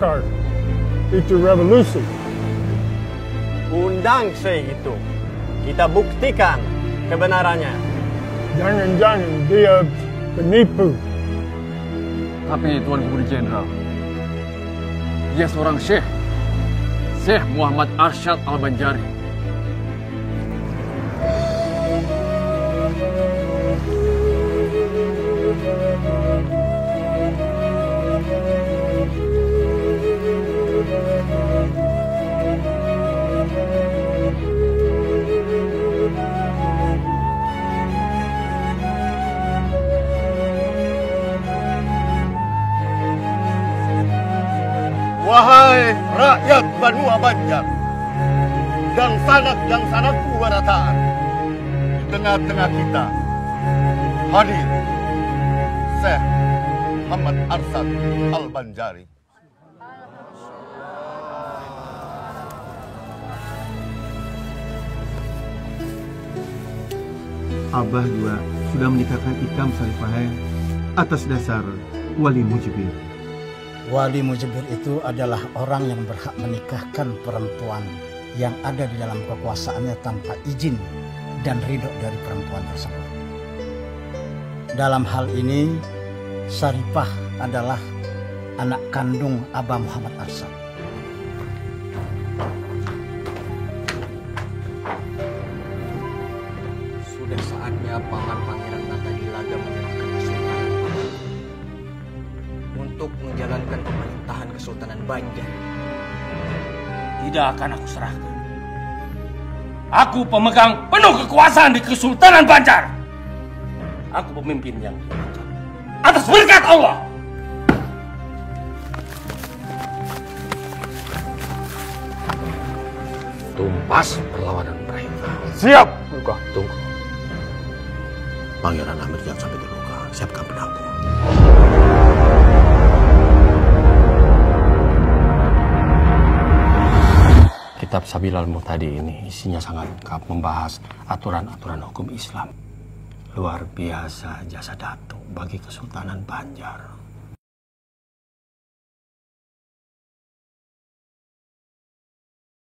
membakar itu revolusi. Undang Syekh itu. Kita buktikan kebenarannya. Jangan-jangan dia penipu. Tapi Tuan Gubernur Jenderal, dia seorang Syekh. Syekh Muhammad Arsyad Al-Banjari. Wahai rakyat Banua Banjar dan sanak yang sanakku berataan di tengah-tengah kita hadir Syekh Muhammad Arsad Al-Banjari. Abah juga sudah menikahkan Ikam Sarifahai atas dasar wali mujibir. Wali mujibir itu adalah orang yang berhak menikahkan perempuan yang ada di dalam kekuasaannya tanpa izin dan ridho dari perempuan tersebut. Dalam hal ini, Saripah adalah anak kandung Abah Muhammad Arsad. Sudah saatnya Paman untuk menjalankan pemerintahan Kesultanan Banjar. Tidak akan aku serahkan. Aku pemegang penuh kekuasaan di Kesultanan Banjar. Aku pemimpin yang diangkat atas berkat Allah. Tumpas perlawanan mereka. Siap, Luka. Tunggu. Pangeran Amir yang sampai terluka. Siapkan penampung. Kitab Sabilal Muhtadi ini isinya sangat lengkap membahas aturan-aturan hukum Islam. Luar biasa jasa Datuk bagi Kesultanan Banjar.